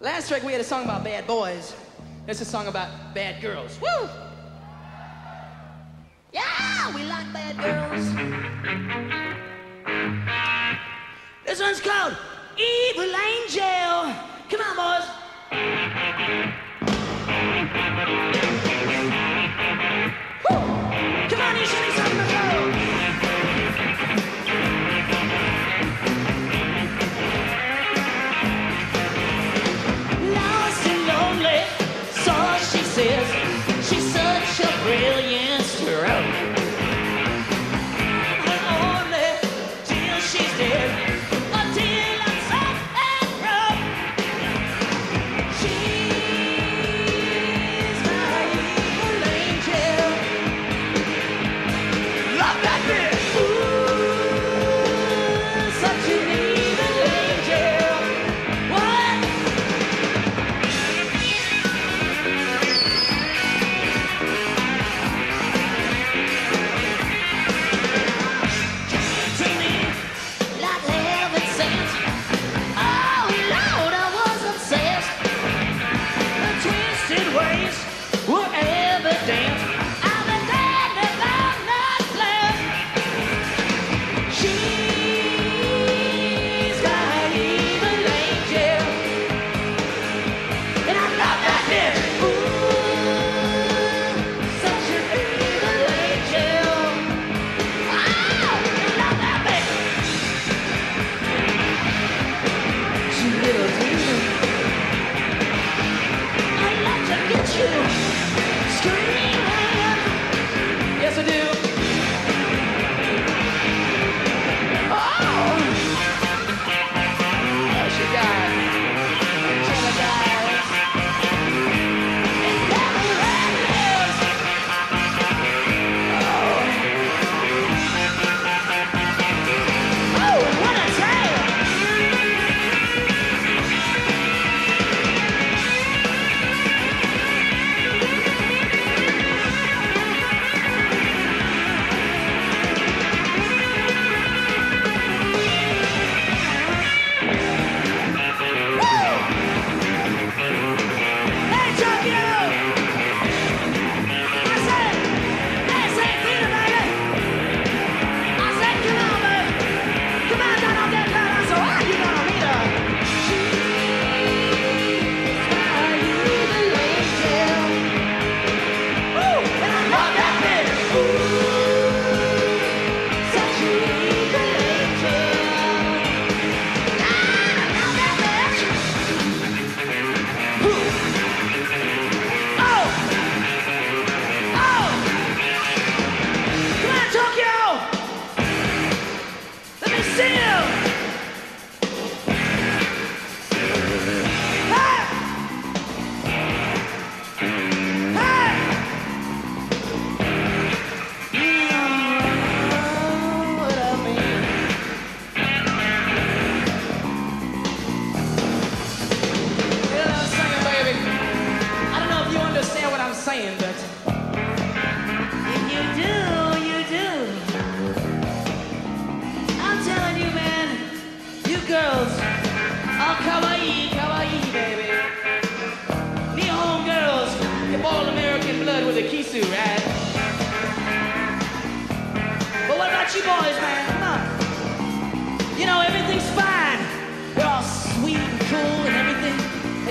Last track we had a song about bad boys. This is a song about bad girls. Woo! Yeah, we like bad girls. This one's called Evil Angel. Come on, boys.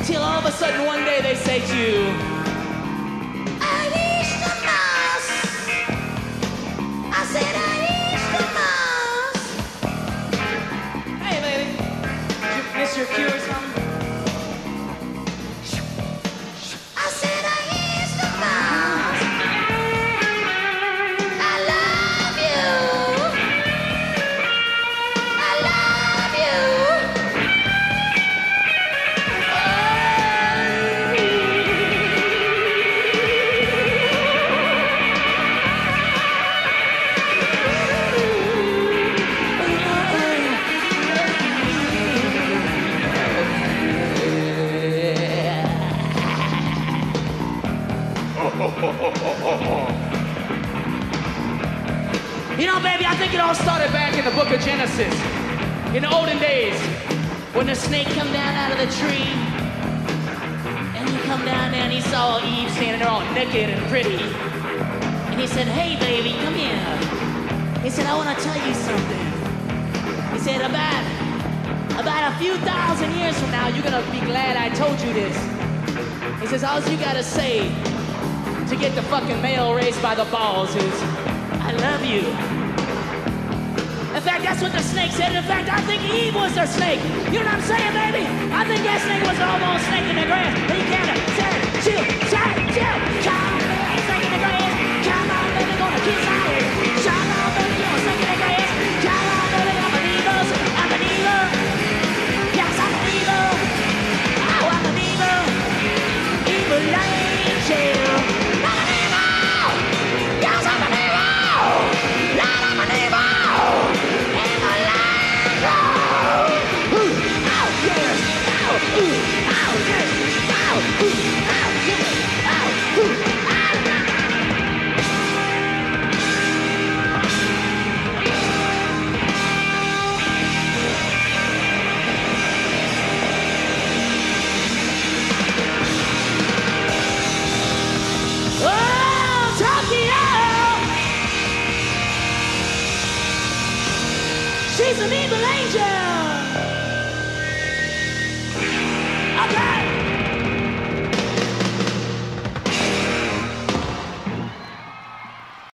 until all of a sudden one day they say to you, You know, baby, I think it all started back in the book of Genesis. In the olden days, when the snake come down out of the tree, and he come down there and he saw Eve standing there all naked and pretty. And he said, hey, baby, come here. He said, I want to tell you something. He said, about, about a few thousand years from now, you're going to be glad I told you this. He says, all you got to say to get the fucking male race by the balls is, I love you. In fact, that's what the snake said. In fact, I think Eve was the snake. You know what I'm saying, baby? I think that snake was the almost snake in the grass. He say, chill, say, chill. Come on, snake in the. Come on, baby, gonna kiss. Come on, baby, you're snake in the. Come on, baby, I'm. I'm I'm. Oh, I'm. Evil angel. She's an evil angel. Okay.